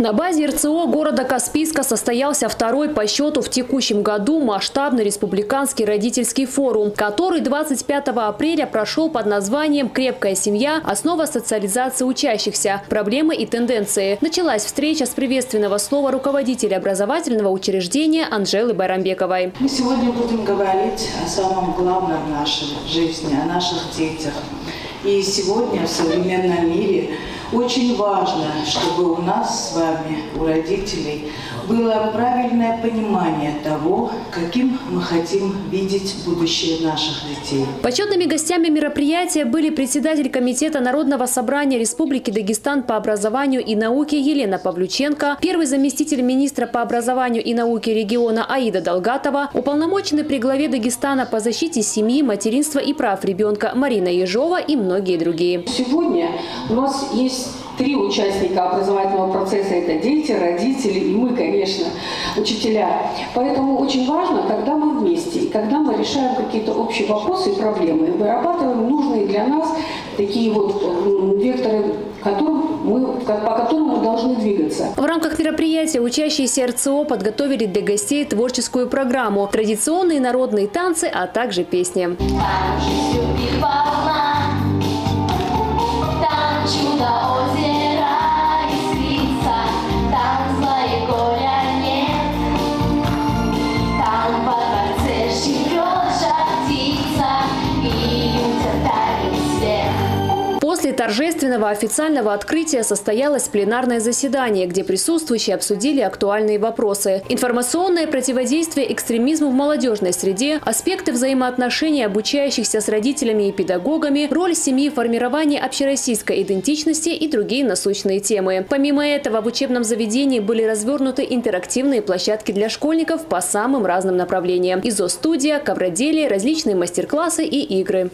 На базе РЦО города Каспийска состоялся второй по счету в текущем году масштабный республиканский родительский форум, который 25 апреля прошел под названием «Крепкая семья. Основа социализации учащихся. Проблемы и тенденции». Началась встреча с приветственного слова руководителя образовательного учреждения Анжелы Байрамбековой. Мы сегодня будем говорить о самом главном в нашей жизни, о наших детях. И сегодня в современном мире очень важно, чтобы у нас с вами, у родителей, было правильное понимание того, каким мы хотим видеть будущее наших детей. Почетными гостями мероприятия были председатель Комитета Народного собрания Республики Дагестан по образованию и науке Елена Павлюченко, первый заместитель министра по образованию и науке региона Аида Долгатова, уполномоченный при главе Дагестана по защите семьи, материнства и прав ребенка Марина Ежова и многие другие. Сегодня у нас есть три участника образовательного процесса – это дети, родители и мы, конечно, учителя. Поэтому очень важно, когда мы вместе, и когда мы решаем какие-то общие вопросы и проблемы, вырабатываем нужные для нас такие вот векторы, которым мы, по которым мы должны двигаться. В рамках мероприятия учащиеся РЦО подготовили для гостей творческую программу, традиционные народные танцы, а также песни. После торжественного официального открытия состоялось пленарное заседание, где присутствующие обсудили актуальные вопросы. Информационное противодействие экстремизму в молодежной среде, аспекты взаимоотношений обучающихся с родителями и педагогами, роль семьи в формировании общероссийской идентичности и другие насущные темы. Помимо этого, в учебном заведении были развернуты интерактивные площадки для школьников по самым разным направлениям. ИЗО-студия, ковроделие, различные мастер-классы и игры.